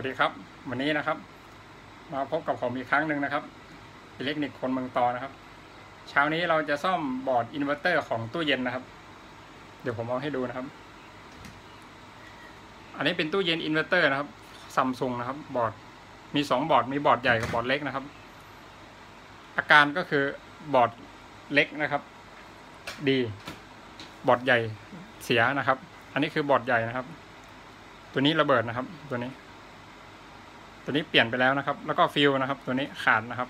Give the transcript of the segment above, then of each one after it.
สวัสดีครับ วันนี้นะครับ มาพบกับผมอีกครั้งหนึ่งนะครับ Electric คนเมืองตอนะครับ เช้านี้เราจะซ่อมบอร์ดอินเวอร์เตอร์ของตู้เย็นนะครับ เดี๋ยวผมเอาให้ดูนะครับ อันนี้เป็นตู้เย็นอินเวอร์เตอร์นะครับซัมซุงนะครับ บอร์ดมีสองบอร์ดมีบอร์ดใหญ่กับบอร์ดเล็กนะครับ อาการก็คือบอร์ดเล็กนะครับ ดี บอร์ดใหญ่เสียนะครับ อันนี้คือบอร์ดใหญ่นะครับ ตัวนี้ระเบิดนะครับ ตัวนี้ ตัวนี้เปลี่ยนไปแล้วนะครับ แล้วก็ฟิวส์นะครับ ตัวนี้ขาดนะครับ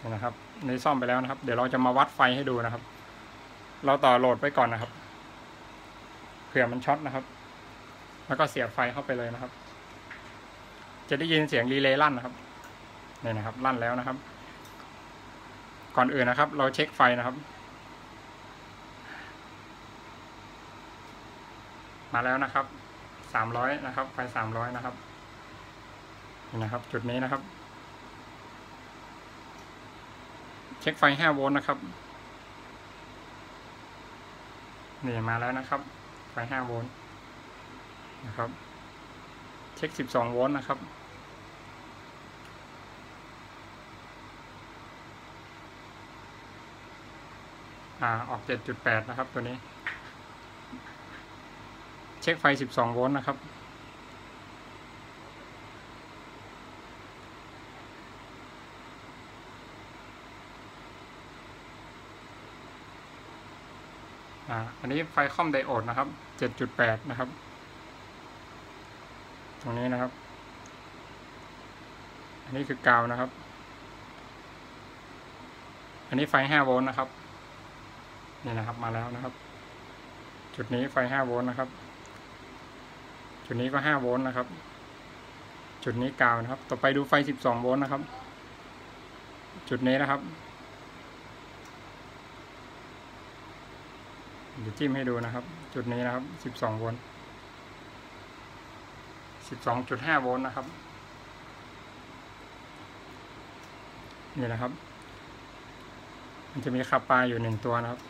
นี่นะครับในซ่อมไปแล้วนะครับ เดี๋ยวเราจะมาวัดไฟให้ดูนะครับ เราต่อโหลดไว้ก่อนนะครับเผื่อมันช็อตนะครับ แล้วก็เสียบไฟเข้าไปเลยนะครับ จะได้ยินเสียงรีเลย์ลั่นนะครับนี่นะครับ ลั่นแล้วนะครับ ก่อนอื่นนะครับ เราเช็คไฟนะครับ มาแล้วนะครับ สามร้อยนะครับ ไฟสามร้อยนะครับนี่นะครับ จุดนี้นะครับ เช็คไฟห้าโวลต์นะครับนี่มาแล้วนะครับ ไฟห้าโวลต์นะครับ เช็คสิบสองโวลต์นะครับอ่าออกเจ็ดจุดแปดนะครับ ตัวนี้ เช็คไฟ 12 โวลต์นะครับ อันนี้ไฟคอมไดโอดนะครับ 7.8 นะครับ ตรงนี้นะครับ อันนี้คือกาวนะครับ อันนี้ไฟ 5 โวลต์นะครับ นี่นะครับมาแล้วนะครับ จุดนี้ไฟ 5 โวลต์นะครับ จุดนี้ก็5โวลต์นะครับ จุดนี้กาวนะครับ ต่อไปดูไฟ12โวลต์นะครับ จุดนี้นะครับเดี๋ยวจิ้มให้ดูนะครับ จุดนี้นะครับ12โวลต์12.5โวลต์นะครับ นี่นะครับ มันจะมีขับปลาอยู่หนึ่งตัวนะครับ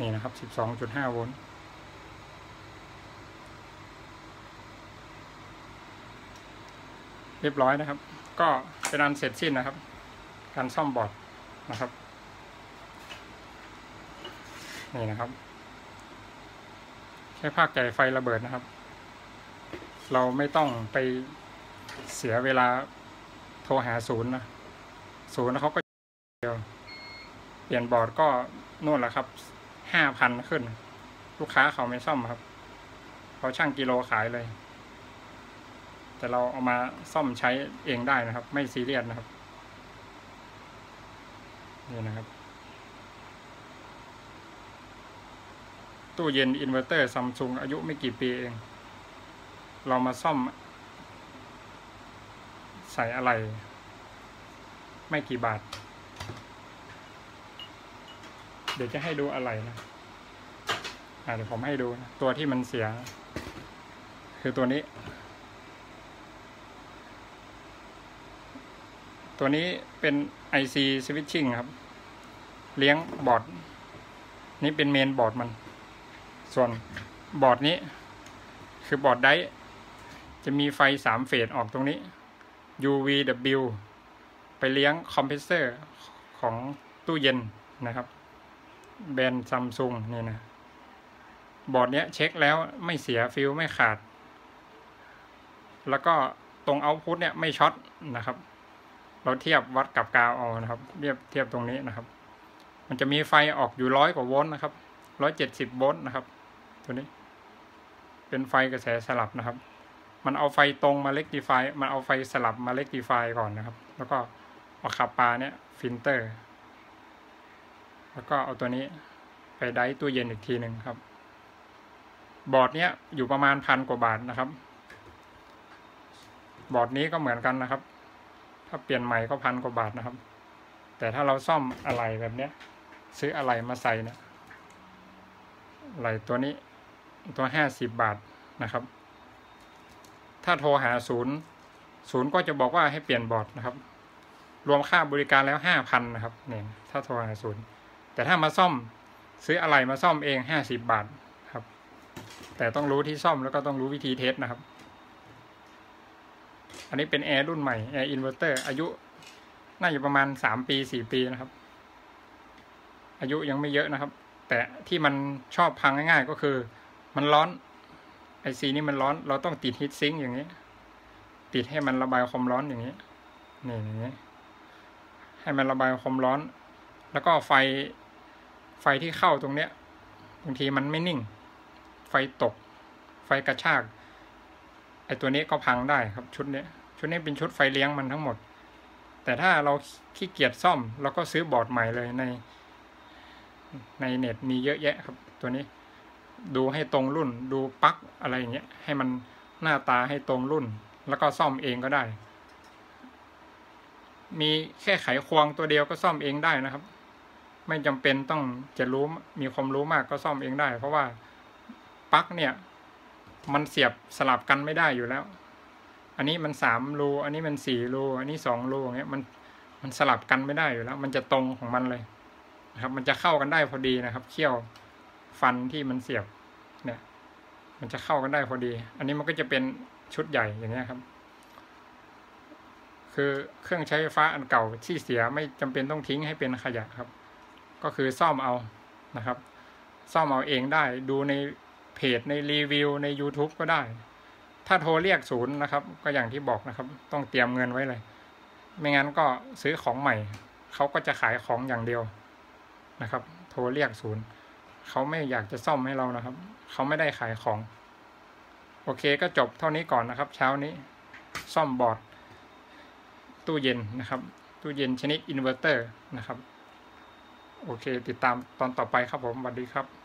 นี่นะครับ12.5โวลต์ เรียบร้อยนะครับ ก็เป็นอันเสร็จสิ้นนะครับ การซ่อมบอร์ดนะครับนี่นะครับแค่ภาคใจไฟระเบิดนะครับ เราไม่ต้องไปเสียเวลาโทรหาศูนย์นะศูนย์เขาก็เดียวเปลี่ยนบอร์ดก็นู่นแหละครับห้าพันขึ้น ลูกค้าเขาไม่ซ่อมครับเขาช่างกิโลขายเลย แต่เราเอามาซ่อมใช้เองได้นะครับ ไม่ซีเรียสนะครับนี่นะครับ ตู้เย็นอินเวอร์เตอร์ซัมซุงอายุไม่กี่ปีเอง เรามาซ่อม ใส่อะไร ไม่กี่บาท เดี๋ยวจะให้ดูอะไรนะอ่าเดี๋ยวผมให้ดูนะตัวที่มันเสีย คือตัวนี้ ตัวนี้เป็น IC switching ครับ เลี้ยงบอร์ด นี่เป็นเมนบอร์ดมัน ส่วนบอร์ดนี้ คือบอร์ดไดจะมีไฟสามเฟสออกตรงนี้ UVW ไปเลี้ยงคอมเพรสเซอร์ของตู้เย็นนะครับ แบรนด์ซัมซุงนี่นะ บอร์ดเนี้ยเช็คแล้วไม่เสียฟิวส์ไม่ขาด แล้วก็ตรง output เนี่ยไม่ช็อตนะครับ เราเทียบวัดกับกราวด์เอานะครับเทียบเทียบตรงนี้นะครับ มันจะมีไฟออกอยู่ร้อยกว่าโวลต์นะครับร้อยเจ็ดสิบโวลต์นะครับ ตัวนี้ เป็นไฟกระแสสลับนะครับ มันเอาไฟตรงมา rectify มันเอาไฟสลับมา rectify ก่อนนะครับ แล้วก็เอาขับปลาเนี่ยฟิลเตอร์ แล้วก็เอาตัวนี้ไปไดตู้เย็นอีกทีหนึ่งครับ บอร์ดเนี้ยอยู่ประมาณพันกว่าบาทนะครับ บอร์ดนี้ก็เหมือนกันนะครับ ถ้าเปลี่ยนใหม่ก็พันกว่าบาทนะครับ แต่ถ้าเราซ่อมอะไรแบบเนี้ย ซื้ออะไรมาใส่เนี่ยอะไรตัวนี้ตัวห้าสิบบาทนะครับ ถ้าโทรหาศูนย์ศูนย์ก็จะบอกว่าให้เปลี่ยนบอร์ดนะครับ รวมค่าบริการแล้วห้าพันนะครับเนี่ยถ้าโทรหาศูนย์แต่ถ้ามาซ่อมซื้ออะไหล่มาซ่อมเองห้าสิบบาทครับ แต่ต้องรู้ที่ซ่อมแล้วก็ต้องรู้วิธี test นะครับ อันนี้เป็นแอร์รุ่นใหม่แอร์อินเวอร์เตอร์อายุ น่าจะประมาณสามปีสี่ปีนะครับ อายุยังไม่เยอะนะครับ แต่ที่มันชอบพังง่ายๆ ก็คือ มันร้อนไอซีนี่มันร้อน เราต้องติด heat sink อย่างนี้ ติดให้มันระบายความร้อนอย่างนี้นี่อย่างนี้ให้มันระบายความร้อน แล้วก็ไฟไฟที่เข้าตรงเนี้ยบางทีมันไม่นิ่ง ไฟตก ไฟกระชาก ไอตัวนี้ก็พังได้ครับชุดเนี้ ชุดนี้เป็นชุดไฟเลี้ยงมันทั้งหมด แต่ถ้าเราขี้เกียจซ่อมเราก็ซื้อบอร์ดใหม่เลยใน ในเน็ตมีเยอะแยะครับ ตัวนี้ ดูให้ตรงรุ่น ดูปลั๊กอะไรอย่างเงี้ยให้มันหน้าตาให้ตรงรุ่น แล้วก็ซ่อมเองก็ได้ มีแค่ไขควงตัวเดียวก็ซ่อมเองได้นะครับ ไม่จำเป็นต้องจะรู้มีความรู้มากก็ซ่อมเองได้ เพราะว่าปลั๊กเนี่ย มันเสียบสลับกันไม่ได้อยู่แล้ว อันนี้มันสามรูอันนี้มันสี่รูอันนี้สองรูอย่างเงี้ยมันมันสลับกันไม่ได้อยู่แล้ว มันจะตรงของมันเลยนะครับ มันจะเข้ากันได้พอดีนะครับเขี้ยวฟันที่มันเสียบเนี่ย มันจะเข้ากันได้พอดี อันนี้มันก็จะเป็นชุดใหญ่อย่างเงี้ยครับ คือเครื่องใช้ไฟฟ้าอันเก่าที่เสียไม่จำเป็นต้องทิ้งให้เป็นขยะครับ ก็คือซ่อมเอานะครับ ซ่อมเอาเองได้ดูในเพจในรีวิวใน YouTube ก็ได้ ถ้าโทรเรียกศูนย์นะครับ ก็อย่างที่บอกนะครับ ต้องเตรียมเงินไว้เลย ไม่งั้นก็ซื้อของใหม่ เขาก็จะขายของอย่างเดียวนะครับ โทรเรียกศูนย์เขาไม่อยากจะซ่อมให้เรานะครับ เขาไม่ได้ขายของ โอเคก็จบเท่านี้ก่อนนะครับ เช้านี้ซ่อมบอร์ด ตู้เย็นนะครับ ตู้เย็นชนิดอินเวอร์เตอร์นะครับ โอเค ติดตามตอนต่อไปครับผมสวัสดีครับ